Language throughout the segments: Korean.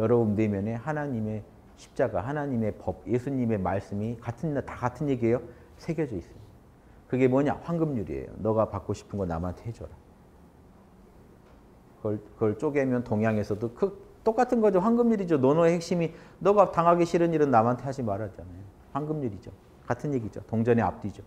여러분 내면에 하나님의 십자가, 하나님의 법, 예수님의 말씀이 같은 다 같은 얘기예요. 새겨져 있어요. 그게 뭐냐? 황금률이에요. 너가 받고 싶은 거 남한테 해줘라. 그걸, 그걸 쪼개면 동양에서도 그 똑같은 거죠. 황금률이죠. 노노의 핵심이 너가 당하기 싫은 일은 남한테 하지 말았잖아요. 황금률이죠. 같은 얘기죠. 동전의 앞뒤죠.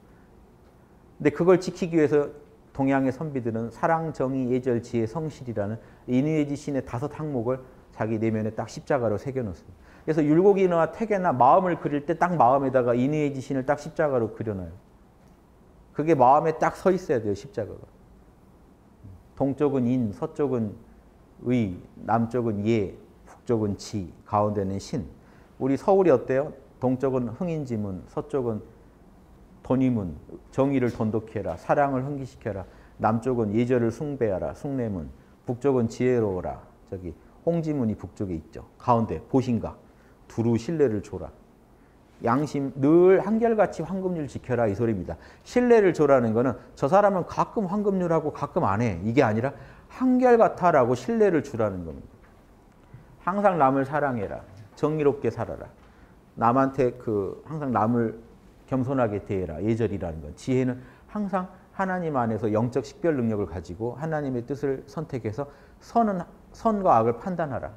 근데 그걸 지키기 위해서 동양의 선비들은 사랑, 정의, 예절, 지혜, 성실이라는 이누에지 신의 다섯 항목을 자기 내면에 딱 십자가로 새겨놓습니다. 그래서 율곡이나 태계나 마음을 그릴 때 딱 마음에다가 이누에지 신을 딱 십자가로 그려놔요. 그게 마음에 딱 서 있어야 돼요, 십자가가. 동쪽은 인, 서쪽은 의, 남쪽은 예, 북쪽은 지, 가운데는 신. 우리 서울이 어때요? 동쪽은 흥인지문, 서쪽은 돈이문, 정의를 돈독히 해라, 사랑을 흥기시켜라. 남쪽은 예절을 숭배하라, 숭례문. 북쪽은 지혜로워라. 저기 홍지문이 북쪽에 있죠. 가운데 보신각, 두루 신뢰를 줘라. 양심 늘 한결같이 황금률 지켜라 이 소리입니다. 신뢰를 줘라는 거는 저 사람은 가끔 황금률하고 가끔 안 해. 이게 아니라 한결같아라고 신뢰를 주라는 겁니다. 항상 남을 사랑해라. 정의롭게 살아라. 남한테 그 항상 남을 겸손하게 대해라. 예절이라는 건 지혜는 항상 하나님 안에서 영적 식별 능력을 가지고 하나님의 뜻을 선택해서 선은 선과 악을 판단하라.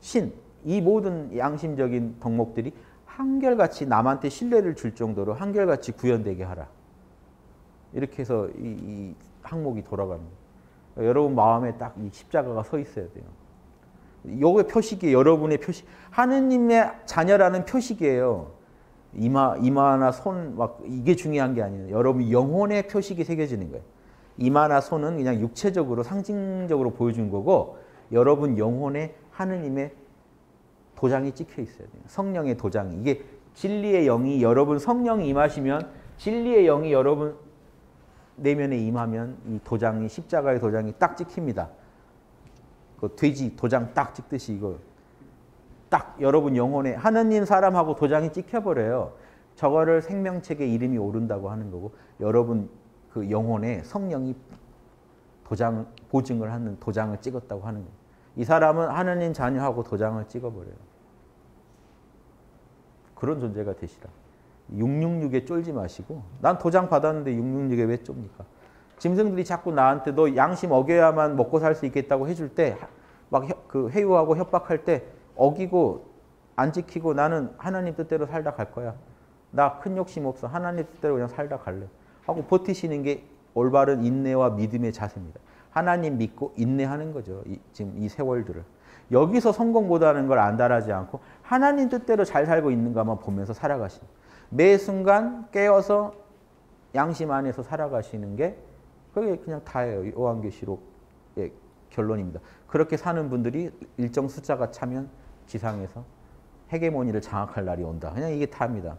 신, 이 모든 양심적인 덕목들이 한결같이 남한테 신뢰를 줄 정도로 한결같이 구현되게 하라. 이렇게 해서 이, 이 항목이 돌아갑니다. 여러분 마음에 딱 이 십자가가 서 있어야 돼요. 요게 표식이에요. 여러분의 표식. 하느님의 자녀라는 표식이에요. 이마, 이마나 손, 막, 이게 중요한 게 아니에요. 여러분 영혼의 표식이 새겨지는 거예요. 이마나 손은 그냥 육체적으로, 상징적으로 보여준 거고, 여러분 영혼에 하느님의 도장이 찍혀 있어야 돼요. 성령의 도장이. 이게 진리의 영이 여러분 성령이 임하시면, 진리의 영이 여러분 내면에 임하면 이 도장이, 십자가의 도장이 딱 찍힙니다. 그 돼지 도장 딱 찍듯이 이거 딱 여러분 영혼에 하느님 사람하고 도장이 찍혀버려요. 저거를 생명책에 이름이 오른다고 하는 거고 여러분 그 영혼에 성령이 도장 보증을 하는 도장을 찍었다고 하는 거예요. 이 사람은 하느님 자녀하고 도장을 찍어버려요. 그런 존재가 되시라. 666에 쫄지 마시고 난 도장 받았는데 666에 왜 쩝니까? 짐승들이 자꾸 나한테 너 양심 어겨야만 먹고 살 수 있겠다고 해줄 때 막 그 회유하고 협박할 때 어기고 안 지키고 나는 하나님 뜻대로 살다 갈 거야. 나 큰 욕심 없어. 하나님 뜻대로 그냥 살다 갈래. 하고 버티시는 게 올바른 인내와 믿음의 자세입니다. 하나님 믿고 인내하는 거죠. 이, 지금 이 세월들을. 여기서 성공보다는 걸 안달하지 않고 하나님 뜻대로 잘 살고 있는가만 보면서 살아가시는. 매 순간 깨어서 양심 안에서 살아가시는 게 그게 그냥 다예요. 요한계시록의 결론입니다. 그렇게 사는 분들이 일정 숫자가 차면 지상에서 헤게모니를 장악할 날이 온다. 그냥 이게 다입니다.